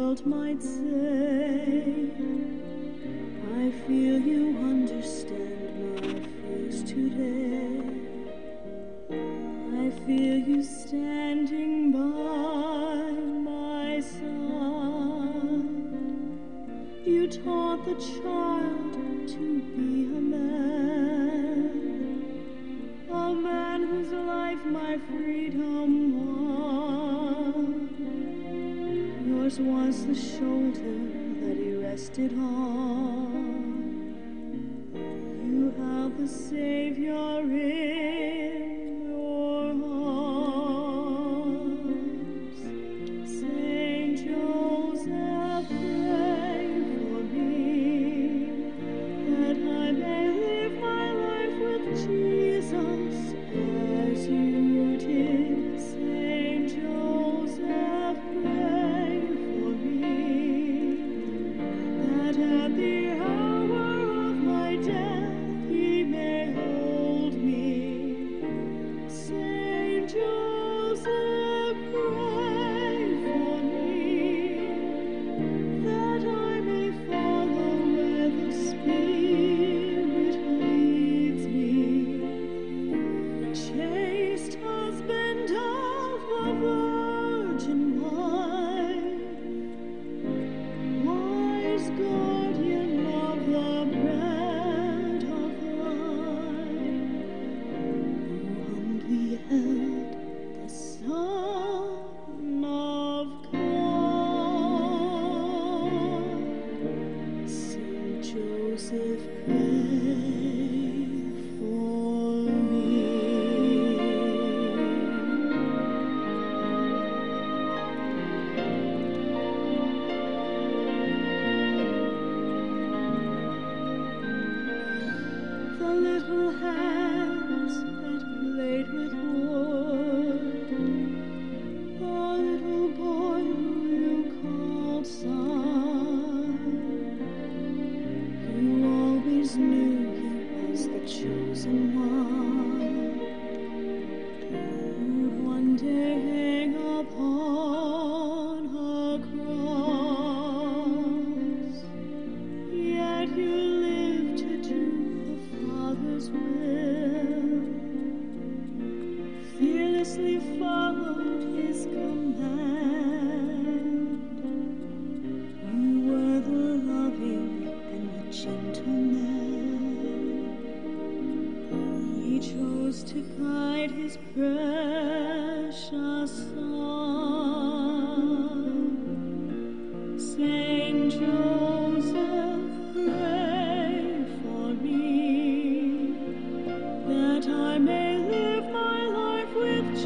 world might say, I feel you understand my fears today. I feel you standing by my side. You taught the child was the shoulder that he rested on. You have the Savior in. little hand. to guide his precious son. Saint Joseph, pray for me that I may live my life with